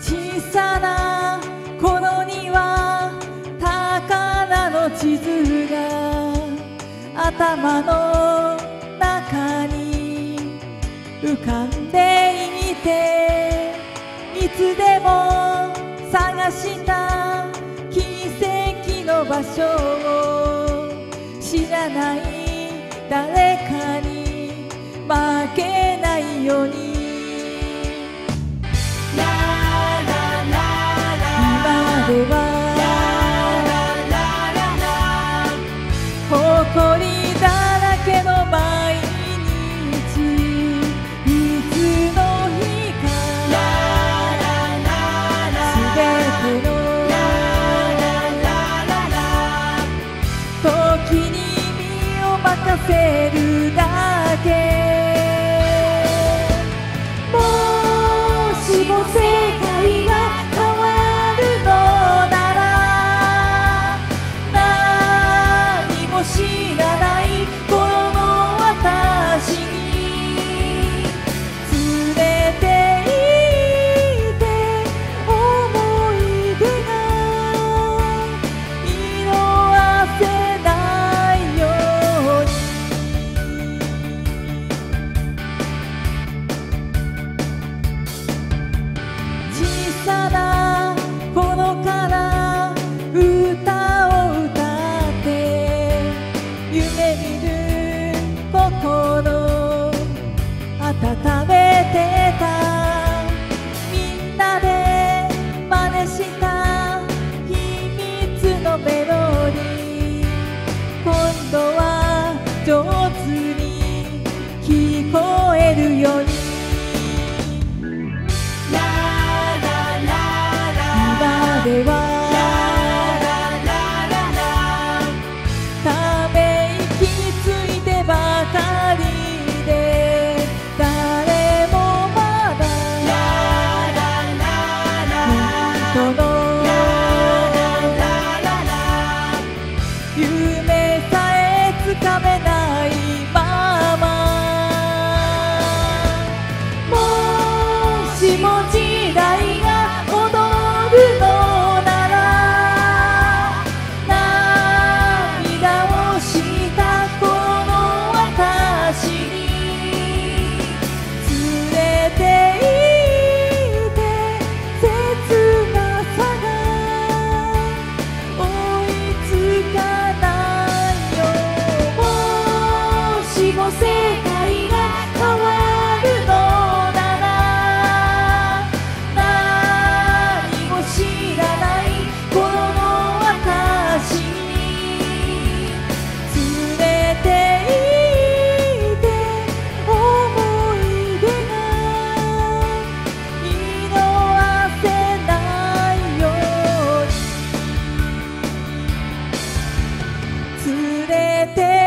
小さなこの庭宝の地図が頭の浮かんでいていつでも探した奇跡の場所を知らない誰かに負けないように。君を任せるだけ。come. te